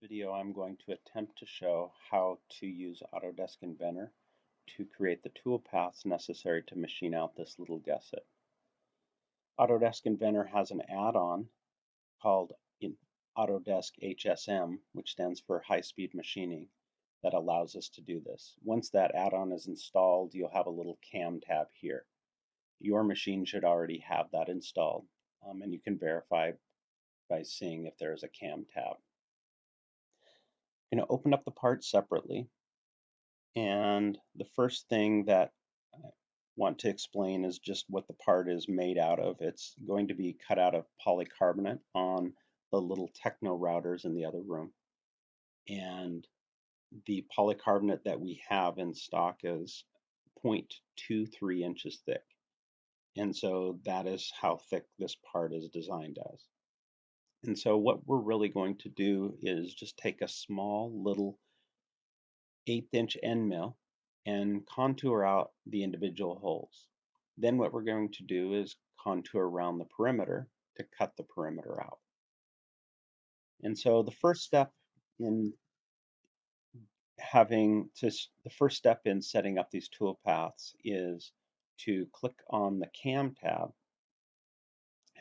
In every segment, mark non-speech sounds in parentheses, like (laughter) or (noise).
video I'm going to attempt to show how to use Autodesk Inventor to create the toolpaths necessary to machine out this little gusset. Autodesk Inventor has an add-on called Autodesk HSM, which stands for High Speed Machining, that allows us to do this. Once that add-on is installed, you'll have a little CAM tab here. Your machine should already have that installed, um, and you can verify by seeing if there is a CAM tab. Going to open up the parts separately. And the first thing that I want to explain is just what the part is made out of. It's going to be cut out of polycarbonate on the little techno routers in the other room. And the polycarbonate that we have in stock is 0.23 inches thick. And so that is how thick this part is designed as. And so what we're really going to do is just take a small little eighth inch end mill and contour out the individual holes. Then what we're going to do is contour around the perimeter to cut the perimeter out. And so the first step in having to, the first step in setting up these tool paths is to click on the CAM tab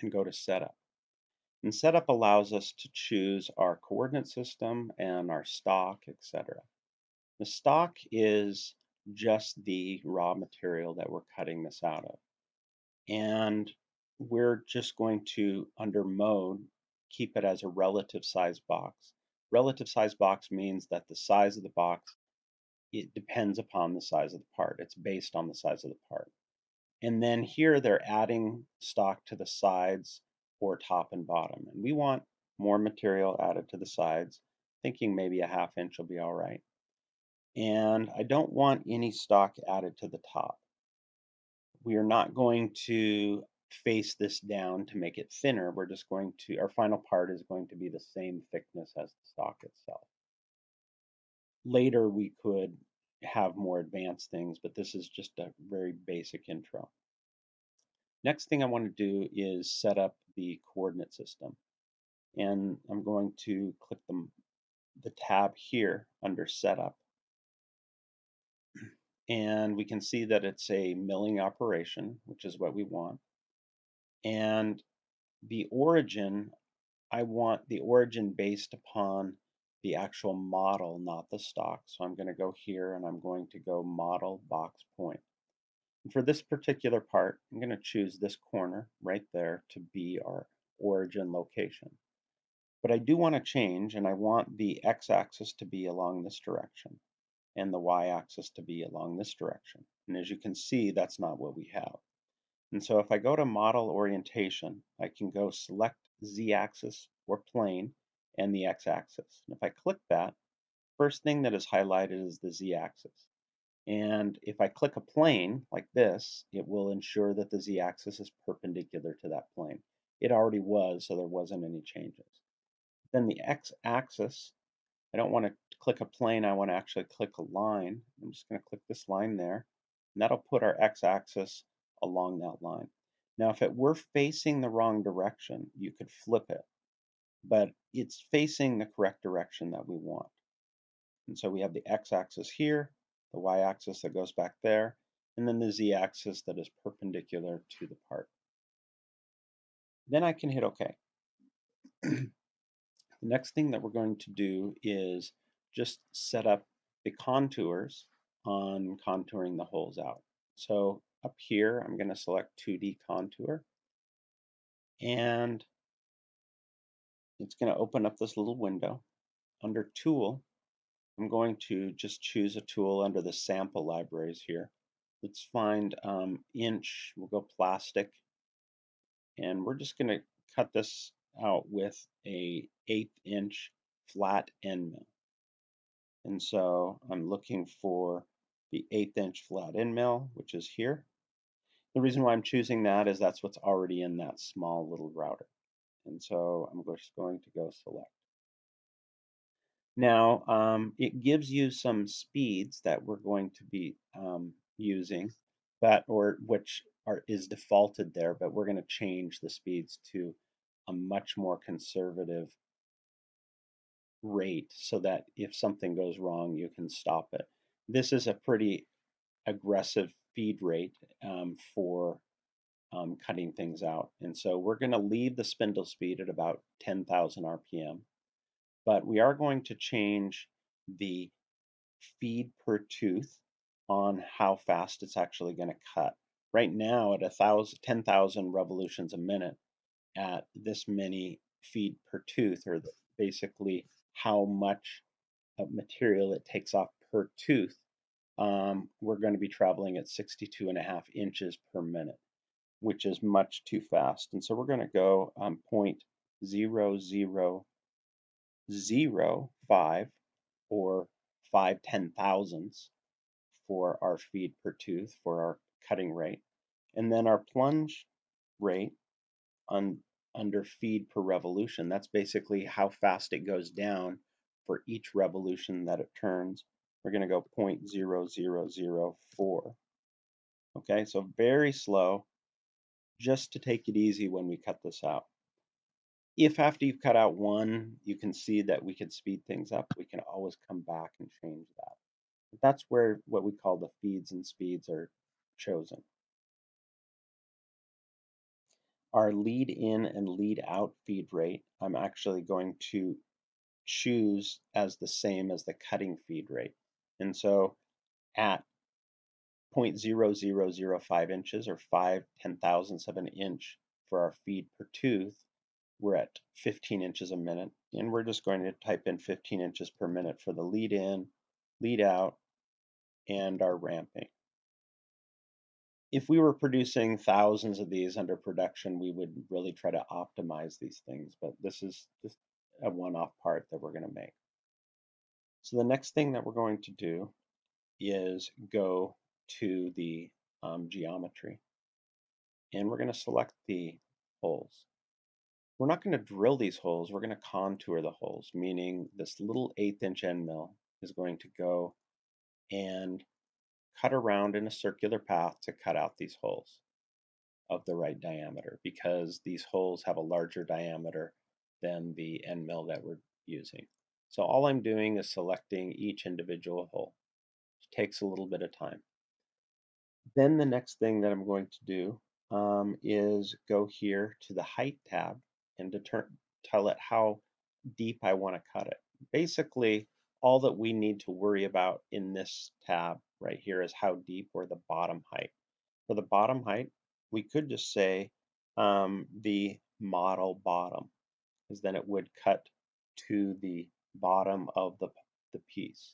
and go to setup. And setup allows us to choose our coordinate system and our stock, etc. The stock is just the raw material that we're cutting this out of. And we're just going to, under mode, keep it as a relative size box. Relative size box means that the size of the box, it depends upon the size of the part. It's based on the size of the part. And then here they're adding stock to the sides or top and bottom. And we want more material added to the sides, thinking maybe a half inch will be all right. And I don't want any stock added to the top. We are not going to face this down to make it thinner. We're just going to, our final part is going to be the same thickness as the stock itself. Later we could have more advanced things, but this is just a very basic intro. Next thing I want to do is set up the coordinate system. And I'm going to click the, the tab here under setup. And we can see that it's a milling operation, which is what we want. And the origin, I want the origin based upon the actual model, not the stock. So I'm going to go here and I'm going to go model box point. And for this particular part, I'm going to choose this corner right there to be our origin location. But I do want to change, and I want the x-axis to be along this direction, and the y-axis to be along this direction. And as you can see, that's not what we have. And so if I go to Model Orientation, I can go select z-axis or plane and the x-axis. And if I click that, first thing that is highlighted is the z-axis. And if I click a plane like this, it will ensure that the z-axis is perpendicular to that plane. It already was, so there wasn't any changes. Then the x-axis, I don't want to click a plane, I want to actually click a line. I'm just going to click this line there, and that'll put our x-axis along that line. Now, if it were facing the wrong direction, you could flip it, but it's facing the correct direction that we want. And so we have the x-axis here, the y-axis that goes back there, and then the z-axis that is perpendicular to the part. Then I can hit OK. (clears throat) the next thing that we're going to do is just set up the contours on contouring the holes out. So up here, I'm going to select 2D contour. And it's going to open up this little window. Under Tool, I'm going to just choose a tool under the sample libraries here. Let's find um, inch, we'll go plastic, and we're just going to cut this out with a eighth inch flat end mill. And so I'm looking for the eighth inch flat end mill, which is here. The reason why I'm choosing that is that's what's already in that small little router. And so I'm just going to go select. Now, um, it gives you some speeds that we're going to be um, using, but or which are is defaulted there, but we're going to change the speeds to a much more conservative rate so that if something goes wrong, you can stop it. This is a pretty aggressive feed rate um, for um, cutting things out. And so we're going to leave the spindle speed at about 10,000 RPM, but we are going to change the feed per tooth on how fast it's actually going to cut. Right now at 10,000 revolutions a minute at this many feed per tooth, or basically how much material it takes off per tooth, um, we're going to be traveling at 62 and a half inches per minute, which is much too fast. And so we're going to go um, 0.0005 or 5 ten thousandths for our feed per tooth for our cutting rate. And then our plunge rate on under feed per revolution. That's basically how fast it goes down for each revolution that it turns. We're going to go 0.0004. Okay, so very slow, just to take it easy when we cut this out. If after you've cut out one, you can see that we could speed things up, we can always come back and change that. That's where what we call the feeds and speeds are chosen. Our lead in and lead out feed rate, I'm actually going to choose as the same as the cutting feed rate. And so at 0.0005 inches or 5 ten thousandths of an inch for our feed per tooth, we're at 15 inches a minute. And we're just going to type in 15 inches per minute for the lead in, lead out, and our ramping. If we were producing thousands of these under production, we would really try to optimize these things, but this is just a one-off part that we're going to make. So the next thing that we're going to do is go to the um, geometry and we're going to select the holes. We're not going to drill these holes, we're going to contour the holes, meaning this little eighth inch end mill is going to go and cut around in a circular path to cut out these holes of the right diameter because these holes have a larger diameter than the end mill that we're using. So all I'm doing is selecting each individual hole. It takes a little bit of time. Then the next thing that I'm going to do um, is go here to the height tab and tell it how deep I want to cut it. Basically, all that we need to worry about in this tab right here is how deep or the bottom height. For the bottom height, we could just say um, the model bottom, because then it would cut to the bottom of the, the piece.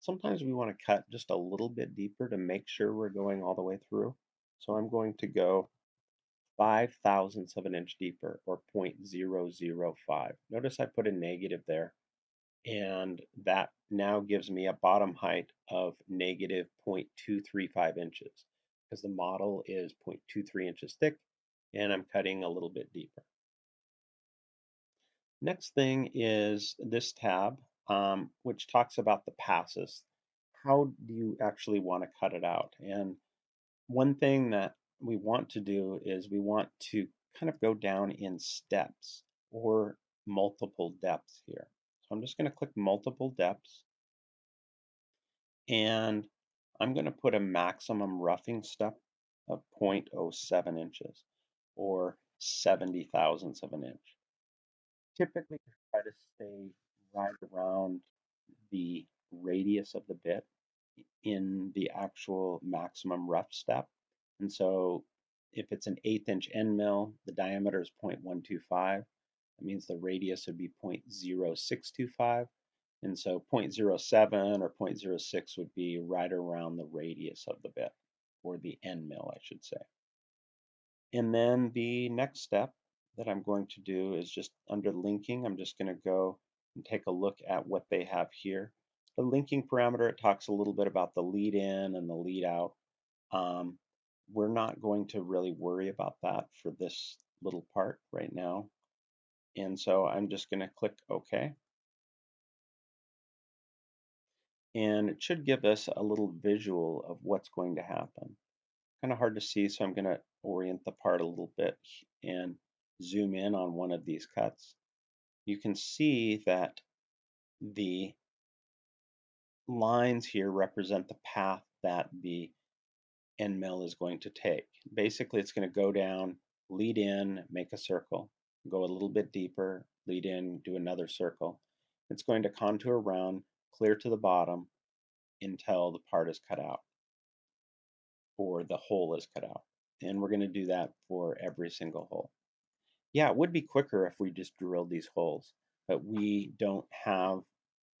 Sometimes we want to cut just a little bit deeper to make sure we're going all the way through. So I'm going to go 5 thousandths of an inch deeper or 0.005. Notice I put a negative there and that now gives me a bottom height of negative 0.235 inches because the model is 0.23 inches thick and I'm cutting a little bit deeper. Next thing is this tab, um, which talks about the passes. How do you actually want to cut it out? And one thing that we want to do is we want to kind of go down in steps or multiple depths here. So I'm just going to click multiple depths and I'm going to put a maximum roughing step of 0.07 inches or 70 thousandths of an inch typically try to stay right around the radius of the bit in the actual maximum rough step. And so if it's an eighth inch end mill, the diameter is 0.125. That means the radius would be 0.0625. And so 0.07 or 0.06 would be right around the radius of the bit, or the end mill, I should say. And then the next step that I'm going to do is just under linking, I'm just going to go and take a look at what they have here. The linking parameter, it talks a little bit about the lead in and the lead out. Um, we're not going to really worry about that for this little part right now. And so I'm just going to click OK. And it should give us a little visual of what's going to happen. Kind of hard to see, so I'm going to orient the part a little bit and zoom in on one of these cuts, you can see that the lines here represent the path that the end mill is going to take. Basically, it's going to go down, lead in, make a circle, go a little bit deeper, lead in, do another circle. It's going to contour around, clear to the bottom until the part is cut out or the hole is cut out. And we're going to do that for every single hole. Yeah, it would be quicker if we just drilled these holes, but we don't have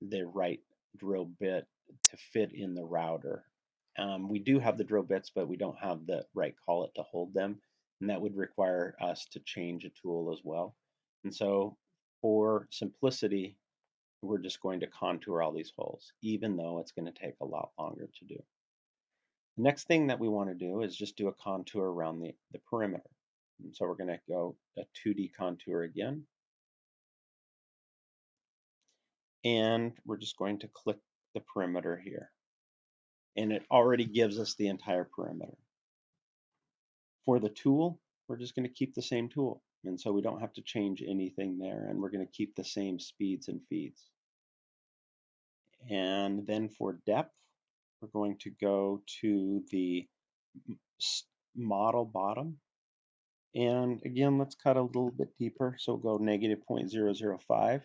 the right drill bit to fit in the router. Um, we do have the drill bits, but we don't have the right collet to hold them, and that would require us to change a tool as well. And so for simplicity, we're just going to contour all these holes, even though it's going to take a lot longer to do. The next thing that we want to do is just do a contour around the, the perimeter. And so we're going to go a 2D contour again. And we're just going to click the perimeter here. And it already gives us the entire perimeter. For the tool, we're just going to keep the same tool. And so we don't have to change anything there. And we're going to keep the same speeds and feeds. And then for depth, we're going to go to the model bottom. And again, let's cut a little bit deeper. So we'll go negative 0.005.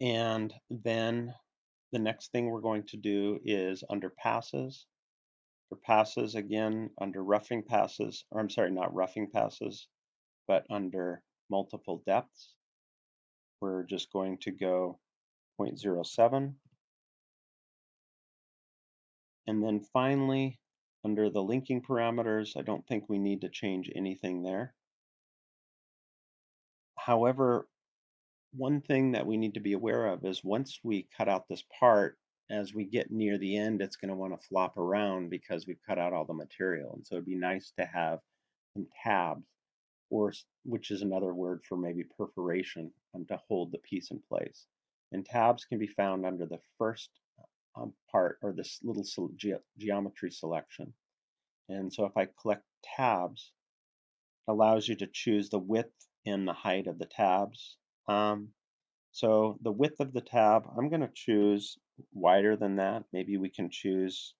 And then the next thing we're going to do is under passes. For passes, again, under roughing passes, or I'm sorry, not roughing passes, but under multiple depths, we're just going to go 0.07. And then finally, under the linking parameters, I don't think we need to change anything there. However, one thing that we need to be aware of is once we cut out this part, as we get near the end, it's going to want to flop around because we've cut out all the material. And so it'd be nice to have some tabs, or which is another word for maybe perforation, um, to hold the piece in place. And tabs can be found under the first um, part or this little ge geometry selection. And so if I click tabs, allows you to choose the width and the height of the tabs. Um, so the width of the tab, I'm going to choose wider than that. Maybe we can choose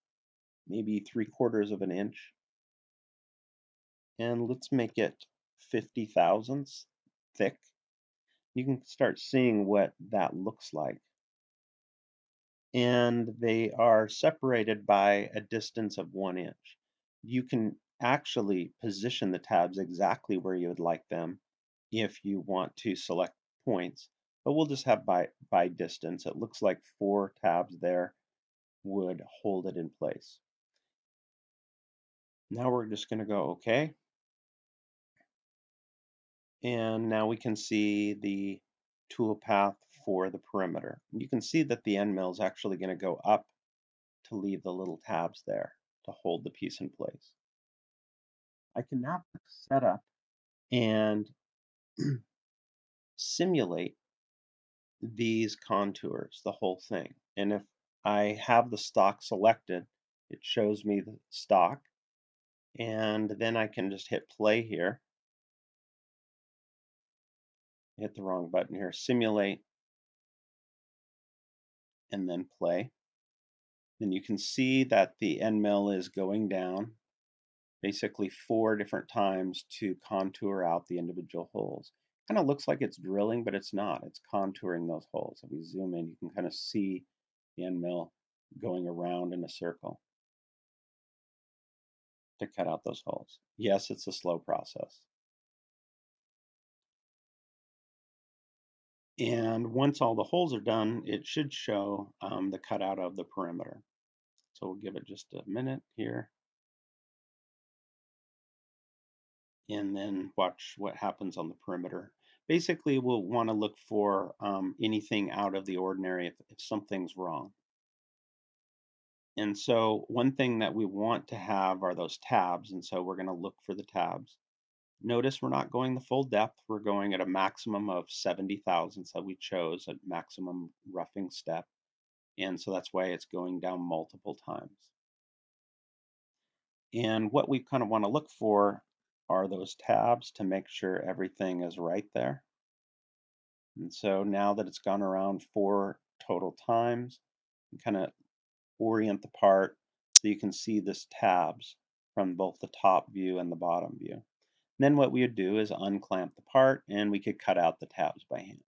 maybe three quarters of an inch. And let's make it 50 thousandths thick. You can start seeing what that looks like and they are separated by a distance of one inch. You can actually position the tabs exactly where you would like them if you want to select points, but we'll just have by, by distance. It looks like four tabs there would hold it in place. Now we're just going to go OK. And now we can see the toolpath for the perimeter. You can see that the end mill is actually going to go up to leave the little tabs there to hold the piece in place. I can now set up and (clears throat) simulate these contours, the whole thing. And if I have the stock selected, it shows me the stock. And then I can just hit play here. Hit the wrong button here. Simulate and then play. Then you can see that the end mill is going down basically four different times to contour out the individual holes. Kind of looks like it's drilling, but it's not. It's contouring those holes. If we zoom in, you can kind of see the end mill going around in a circle to cut out those holes. Yes, it's a slow process. And once all the holes are done, it should show um, the cutout of the perimeter. So we'll give it just a minute here. And then watch what happens on the perimeter. Basically, we'll want to look for um, anything out of the ordinary if, if something's wrong. And so one thing that we want to have are those tabs. And so we're going to look for the tabs. Notice we're not going the full depth. We're going at a maximum of 70 thousandths that we chose, a maximum roughing step. And so that's why it's going down multiple times. And what we kind of want to look for are those tabs to make sure everything is right there. And so now that it's gone around four total times, kind of orient the part so you can see this tabs from both the top view and the bottom view. And then what we would do is unclamp the part and we could cut out the tabs by hand.